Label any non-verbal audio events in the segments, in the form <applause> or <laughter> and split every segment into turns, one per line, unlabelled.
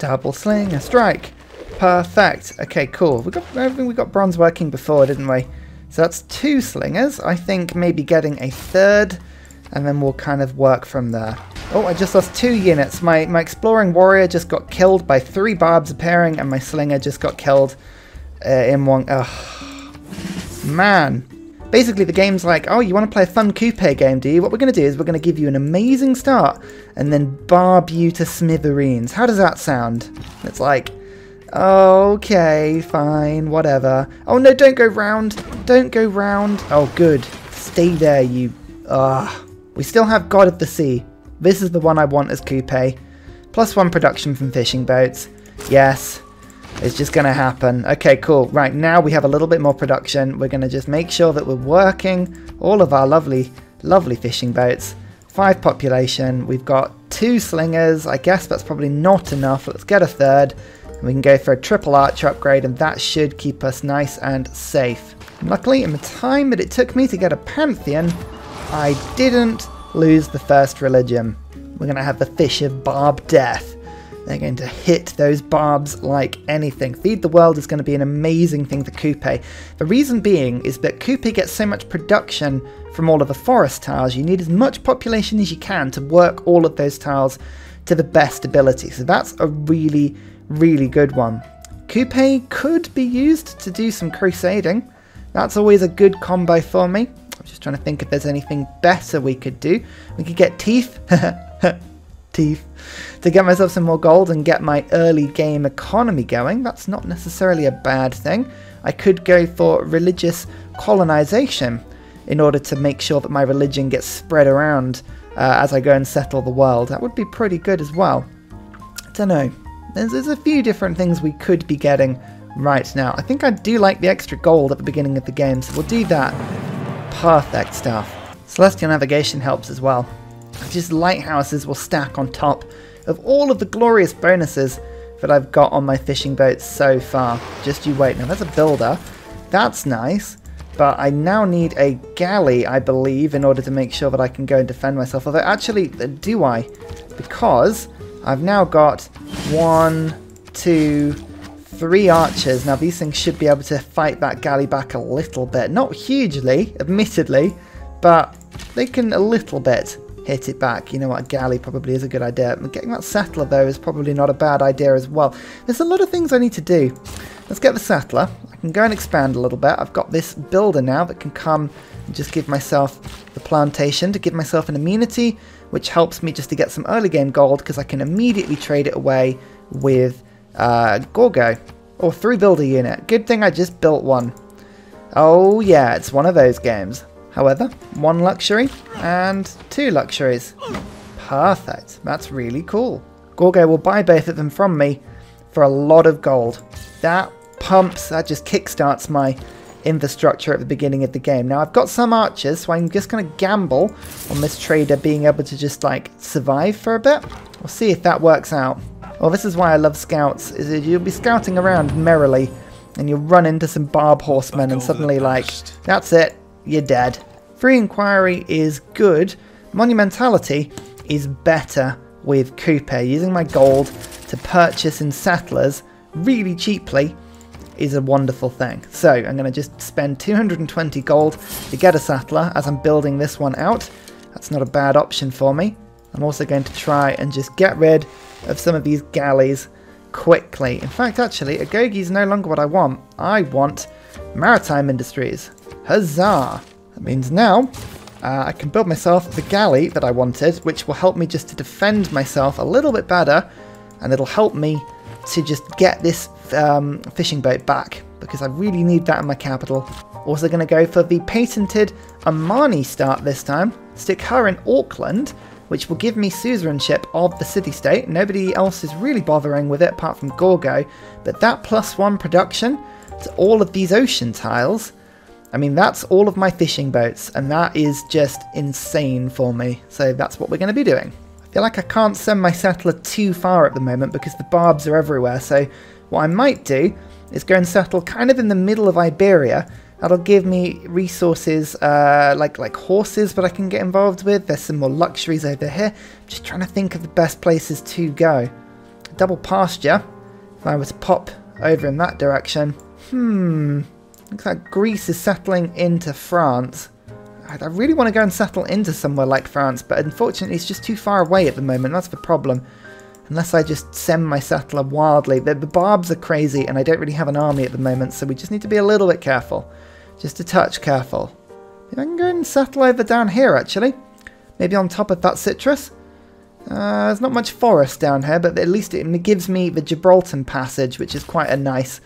Double sling, a strike. Perfect. Okay, cool. We got everything. We got bronze working before, didn't we? So that's two slingers. I think maybe getting a third, and then we'll kind of work from there. Oh, I just lost two units. My my exploring warrior just got killed by three barbs appearing, and my slinger just got killed uh, in one. Ugh. Man. Basically, the game's like, oh, you want to play a fun Kupe game, do you? What we're going to do is we're going to give you an amazing start and then barb you to smithereens. How does that sound? It's like, okay, fine, whatever. Oh, no, don't go round. Don't go round. Oh, good. Stay there, you... Ah. We still have God of the Sea. This is the one I want as Kupe. Plus one production from fishing boats. Yes. It's just going to happen. Okay, cool. Right, now we have a little bit more production. We're going to just make sure that we're working all of our lovely, lovely fishing boats. Five population. We've got two slingers. I guess that's probably not enough. Let's get a third. And we can go for a triple archer upgrade, and that should keep us nice and safe. luckily, in the time that it took me to get a Pantheon, I didn't lose the first religion. We're going to have the Fish of Barb Death. They're going to hit those barbs like anything. Feed the World is going to be an amazing thing for Kupe. The reason being is that Kupe gets so much production from all of the forest tiles, you need as much population as you can to work all of those tiles to the best ability. So that's a really, really good one. Kupe could be used to do some crusading. That's always a good combo for me. I'm just trying to think if there's anything better we could do. We could get teeth. <laughs> teeth to get myself some more gold and get my early game economy going. That's not necessarily a bad thing. I could go for religious colonization in order to make sure that my religion gets spread around uh, as I go and settle the world. That would be pretty good as well. I don't know. There's, there's a few different things we could be getting right now. I think I do like the extra gold at the beginning of the game, so we'll do that. Perfect stuff. Celestial navigation helps as well. Just lighthouses will stack on top of all of the glorious bonuses that I've got on my fishing boats so far. Just you wait. Now there's a builder. That's nice. But I now need a galley, I believe, in order to make sure that I can go and defend myself. Although, actually, uh, do I? Because I've now got one, two, three archers. Now, these things should be able to fight that galley back a little bit. Not hugely, admittedly, but they can a little bit hit it back. You know what, a galley probably is a good idea. Getting that settler, though, is probably not a bad idea as well. There's a lot of things I need to do. Let's get the settler. I can go and expand a little bit. I've got this builder now that can come and just give myself the plantation to give myself an amenity, which helps me just to get some early game gold because I can immediately trade it away with uh, Gorgo. Or through builder unit. Good thing I just built one. Oh yeah, it's one of those games. However, one luxury and two luxuries. Perfect. That's really cool. Gorgo will buy both of them from me for a lot of gold. That pumps, that just kickstarts my infrastructure at the beginning of the game. Now I've got some archers, so I'm just going to gamble on this trader being able to just like survive for a bit. We'll see if that works out. Well, this is why I love scouts, is you'll be scouting around merrily and you'll run into some barb horsemen and suddenly like, that's it, you're dead. Free Inquiry is good. Monumentality is better with Kupe. Using my gold to purchase in settlers really cheaply is a wonderful thing. So I'm going to just spend 220 gold to get a settler as I'm building this one out. That's not a bad option for me. I'm also going to try and just get rid of some of these galleys quickly. In fact, actually, Agoge is no longer what I want. I want maritime industries. Huzzah! That means now uh, I can build myself the galley that I wanted, which will help me just to defend myself a little bit better, and it'll help me to just get this um, fishing boat back, because I really need that in my capital. Also going to go for the patented Amani start this time, stick her in Auckland, which will give me suzerainship of the city-state. Nobody else is really bothering with it apart from Gorgo, but that plus one production to all of these ocean tiles I mean, that's all of my fishing boats, and that is just insane for me. So that's what we're going to be doing. I feel like I can't send my settler too far at the moment because the barbs are everywhere. So what I might do is go and settle kind of in the middle of Iberia. That'll give me resources uh, like like horses that I can get involved with. There's some more luxuries over here. Just trying to think of the best places to go. Double pasture. If I were to pop over in that direction. Hmm. Looks like Greece is settling into France. I really want to go and settle into somewhere like France, but unfortunately it's just too far away at the moment. That's the problem. Unless I just send my settler wildly. The, the barbs are crazy and I don't really have an army at the moment, so we just need to be a little bit careful. Just a touch careful. Maybe I can go and settle over down here, actually. Maybe on top of that citrus. Uh, there's not much forest down here, but at least it gives me the Gibraltar Passage, which is quite a nice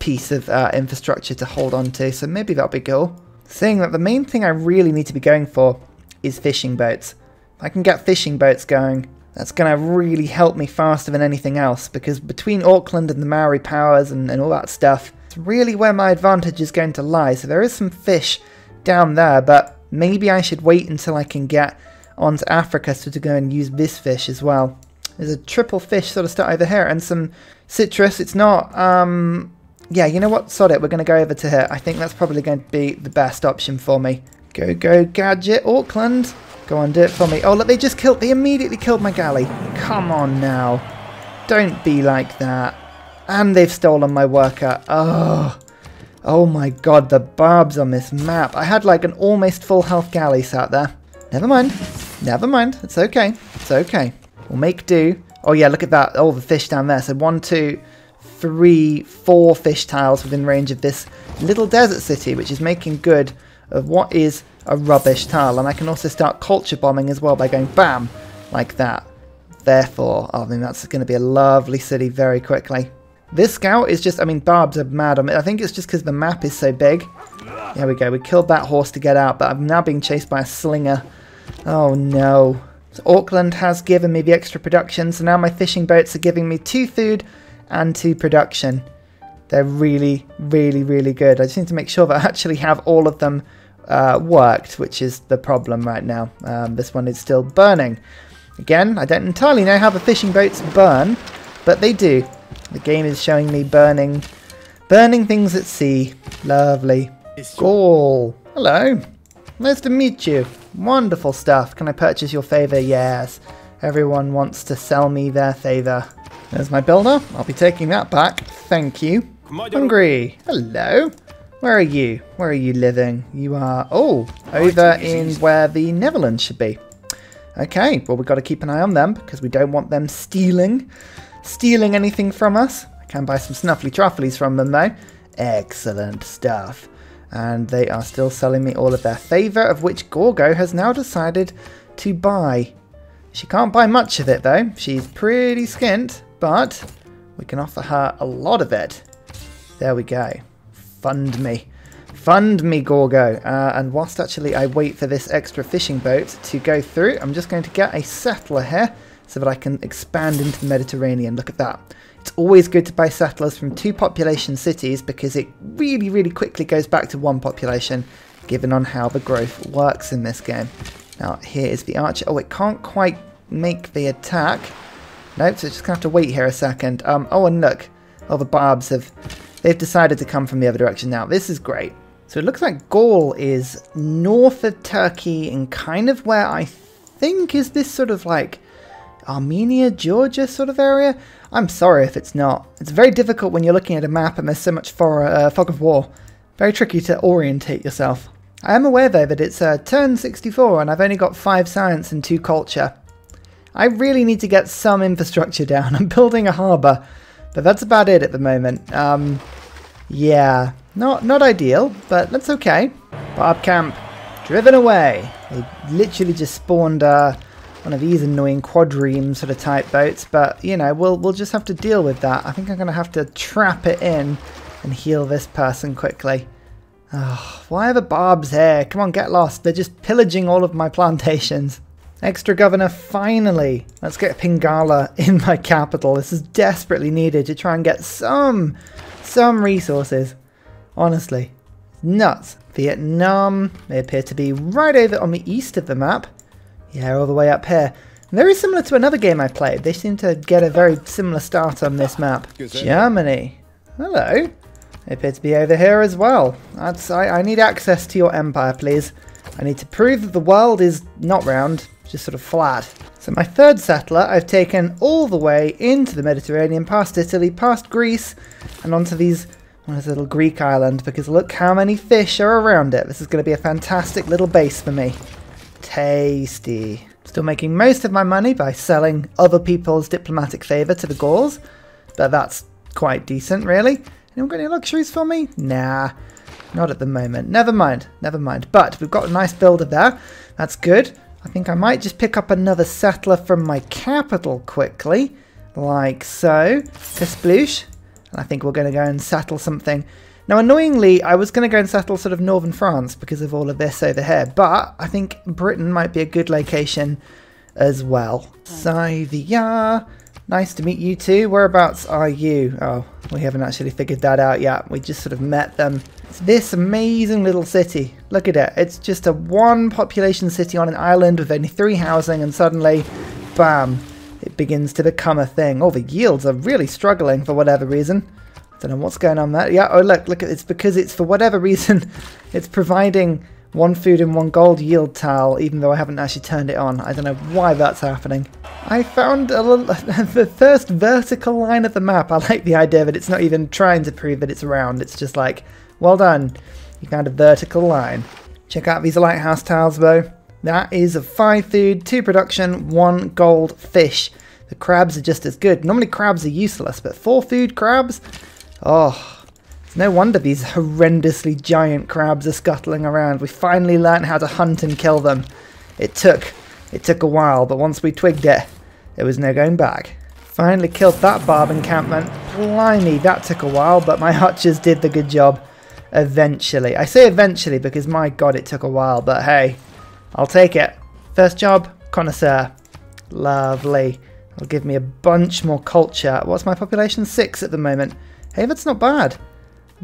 piece of uh, infrastructure to hold on to, so maybe that'll be cool. Seeing that the main thing I really need to be going for is fishing boats. If I can get fishing boats going, that's going to really help me faster than anything else, because between Auckland and the Maori powers and, and all that stuff, it's really where my advantage is going to lie. So there is some fish down there, but maybe I should wait until I can get onto Africa so to go and use this fish as well. There's a triple fish sort of start over here and some citrus. It's not, um, yeah, you know what? Sod it. We're going to go over to here. I think that's probably going to be the best option for me. Go, go, Gadget, Auckland. Go on, do it for me. Oh, look, they just killed, they immediately killed my galley. Come on now. Don't be like that. And they've stolen my worker. Oh. Oh my god, the barbs on this map. I had like an almost full health galley sat there. Never mind. Never mind. It's okay. It's okay. We'll make do. Oh yeah, look at that. All the fish down there. So one, two, three, four fish tiles within range of this little desert city, which is making good of what is a rubbish tile. And I can also start culture bombing as well by going bam, like that. Therefore, I think that's going to be a lovely city very quickly. This scout is just, I mean, barbs are mad on. I think it's just because the map is so big. There we go. We killed that horse to get out, but I'm now being chased by a slinger. Oh, no. So Auckland has given me the extra production, so now my fishing boats are giving me two food and two production. They're really, really, really good. I just need to make sure that I actually have all of them uh, worked, which is the problem right now. Um, this one is still burning. Again, I don't entirely know how the fishing boats burn, but they do. The game is showing me burning, burning things at sea. Lovely. Gaul. Hello. Nice to meet you. Wonderful stuff. Can I purchase your favour? Yes. Everyone wants to sell me their favour. There's my builder. I'll be taking that back. Thank you. Hungary. Hello. Where are you? Where are you living? You are, oh, over in where the Netherlands should be. Okay, well we've got to keep an eye on them because we don't want them stealing stealing anything from us. I can buy some snuffly trufflies from them though. Excellent stuff. And they are still selling me all of their favour, of which Gorgo has now decided to buy. She can't buy much of it though. She's pretty skint, but we can offer her a lot of it. There we go. Fund me. Fund me, Gorgo. Uh, and whilst actually I wait for this extra fishing boat to go through, I'm just going to get a settler here so that I can expand into the Mediterranean. Look at that. It's always good to buy settlers from two population cities because it really, really quickly goes back to one population, given on how the growth works in this game. Now, here is the archer. Oh, it can't quite make the attack. Nope, so just to have to wait here a second. Um, oh, and look. All the barbs have... They've decided to come from the other direction now. This is great. So it looks like Gaul is north of Turkey and kind of where I think is this sort of like Armenia, Georgia sort of area? I'm sorry if it's not. It's very difficult when you're looking at a map and there's so much for, uh, fog of war. Very tricky to orientate yourself. I am aware though that it's uh, turn 64 and I've only got 5 science and 2 culture. I really need to get some infrastructure down. <laughs> I'm building a harbour, but that's about it at the moment. Um, yeah, not, not ideal, but that's okay. Barb camp, driven away. They literally just spawned uh, one of these annoying quadreme sort of type boats, but you know, we'll we'll just have to deal with that. I think I'm gonna have to trap it in and heal this person quickly. Oh, why are the barbs here? Come on, get lost. They're just pillaging all of my <laughs> plantations. Extra governor, finally. Let's get Pingala <laughs> in my capital. This is desperately needed to try and get some, some resources. Honestly, nuts. Vietnam, they appear to be right over on the east of the map. Yeah, all the way up here. Very similar to another game I played. They seem to get a very similar start on this map. Germany. Hello. They appear to be over here as well. That's, I, I need access to your empire, please. I need to prove that the world is not round, just sort of flat. So my third settler I've taken all the way into the Mediterranean, past Italy, past Greece, and onto these this little Greek island because look how many fish are around it. This is going to be a fantastic little base for me. Tasty. Still making most of my money by selling other people's diplomatic favour to the Gauls, but that's quite decent, really. Anyone got any luxuries for me? Nah, not at the moment. Never mind, never mind. But we've got a nice builder there. That's good. I think I might just pick up another settler from my capital quickly, like so. Kasploosh. And I think we're going to go and settle something. Now, annoyingly, I was going to go and settle sort of northern France because of all of this over here, but I think Britain might be a good location as well. Scythia. Nice to meet you too. Whereabouts are you? Oh, we haven't actually figured that out yet. We just sort of met them. It's this amazing little city. Look at it. It's just a one population city on an island with only three housing and suddenly, bam, it begins to become a thing. Oh, the yields are really struggling for whatever reason. I don't know what's going on there. Yeah, oh look, look, it's because it's for whatever <laughs> reason, it's providing one food and one gold yield tile, even though I haven't actually turned it on. I don't know why that's happening. I found a little, <laughs> the first vertical line of the map. I like the idea that it's not even trying to prove that it's round. It's just like, well done, you found a vertical line. Check out these lighthouse tiles though. That is a 5 food, 2 production, 1 gold fish. The crabs are just as good. Normally crabs are useless, but 4 food crabs? Oh, it's no wonder these horrendously giant crabs are scuttling around. We finally learned how to hunt and kill them. It took, it took a while, but once we twigged it, there was no going back. Finally killed that barb encampment. Blimey, that took a while, but my <laughs> hutchers did the good job. Eventually. I say eventually because my god it took a while, but hey, I'll take it. First job, connoisseur. Lovely. It'll give me a bunch more culture. What's my population? Six at the moment. Hey, that's not bad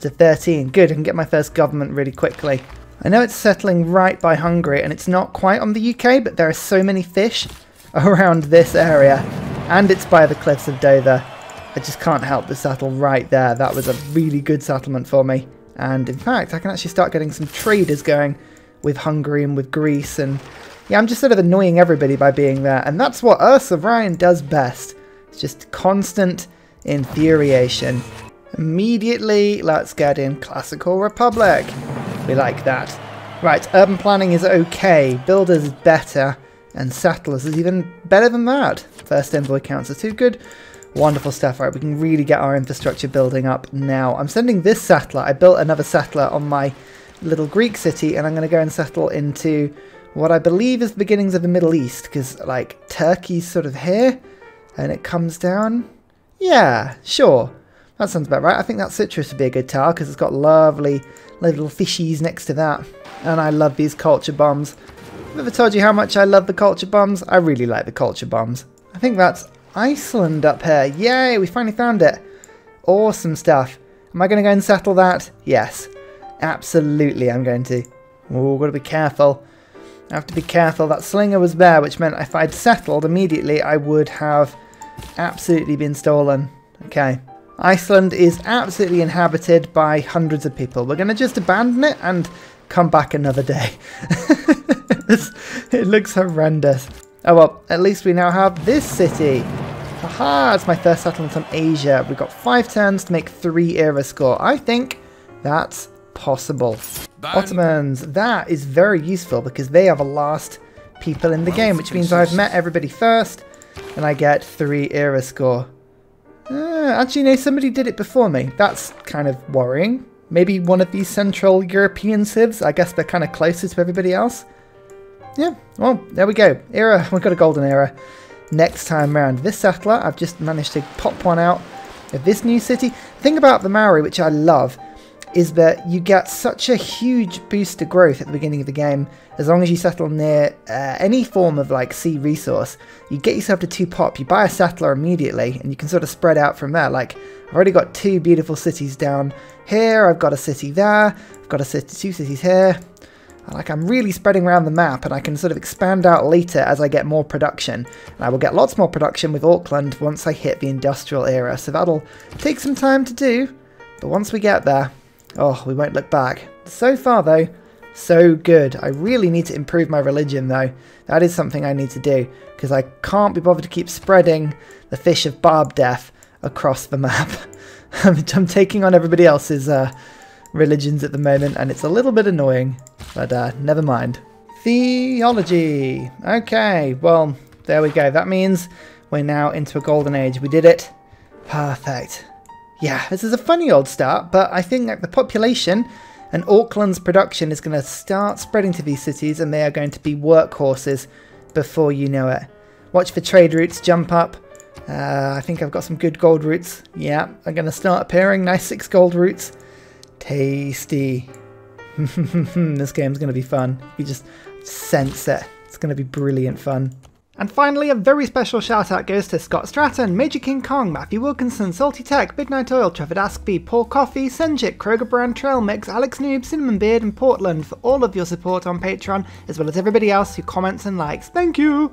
to 13. Good, I can get my first government really quickly. I know it's settling right by Hungary, and it's not quite on the UK, but there are so many fish <laughs> around this area, and it's by the cliffs of Dover. I just can't help but settle right there. That was a really good settlement for me. And in fact, I can actually start getting some traders going with Hungary and with Greece. And yeah, I'm just sort of annoying everybody by being there. And that's what Ursa Ryan does best. It's just constant infuriation. Immediately, let's get in Classical Republic. We like that. Right, urban planning is okay, builders is better, and settlers is even better than that. First envoy counts are too good. Wonderful stuff. Right, we can really get our infrastructure building up now. I'm sending this settler. I built another settler on my little Greek city, and I'm going to go and settle into what I believe is the beginnings of the Middle East, because, like, Turkey's sort of here, and it comes down. Yeah, sure. That sounds about right. I think that citrus would be a good tile because it's got lovely little fishies next to that. And I love these culture bombs. I've ever told you how much I love the culture bombs? I really like the culture bombs. I think that's Iceland up here. Yay, we finally found it. Awesome stuff. Am I going to go and settle that? Yes. Absolutely, I'm going to. Oh, got to be careful. I have to be careful. That slinger was there, which meant if I'd settled immediately, I would have absolutely been stolen. Okay. Iceland is absolutely inhabited by hundreds of people. We're going to just abandon it and come back another day. <laughs> it looks horrendous. Oh well, at least we now have this city. Aha, it's my first settlement on Asia. We've got five turns to make three era score. I think that's possible. Ottomans, that is very useful because they are the last people in the game, which means I've met everybody first and I get three era score. Uh, actually, no, somebody did it before me. That's kind of worrying. Maybe one of these Central European civs. I guess they're kind of closer to everybody else. Yeah, well, there we go. Era, <laughs> we've got a golden era. Next time round, this settler, I've just managed to pop one out of this new city. The thing about the Maori, which I love, is that you get such a huge boost to growth at the beginning of the game as long as you settle near uh, any form of like sea resource. You get yourself to two pop, you buy a settler immediately, and you can sort of spread out from there. Like I've already got two beautiful cities down here. I've got a city there. I've got a city, two cities here. Like I'm really spreading around the map, and I can sort of expand out later as I get more production. And I will get lots more production with Auckland once I hit the industrial era. So that'll take some time to do, but once we get there, Oh, we won't look back. So far though, So good. I really need to improve my religion though. That is something I need to do because I can't be bothered to keep spreading the fish of barb death across the map. <laughs> I'm taking on everybody else's uh, religions at the moment and it's a little bit annoying, but uh, never mind. Theology. Okay, well, there we go. That means we're now into a golden age. We did it. Perfect. Yeah, this is a funny old start, but I think that the population and Auckland's production is going to start spreading to these cities and they are going to be workhorses before you know it. Watch for trade routes jump up. Uh, I think I've got some good gold routes. Yeah, I'm going to start appearing. Nice six gold routes. Tasty. <laughs> this game's going to be fun. You just sense it. It's going to be brilliant fun. And finally, a very special shout out goes to Scott Stratton, Major King Kong, Matthew Wilkinson, Salty Tech, Midnight Oil, Trevor Askby, Paul Coffey, Senjit, Kroger Brand Trail Mix, Alex Noob, Cinnamon Beard, and Portland for all of your support on Patreon, as well as everybody else who comments and likes. Thank you!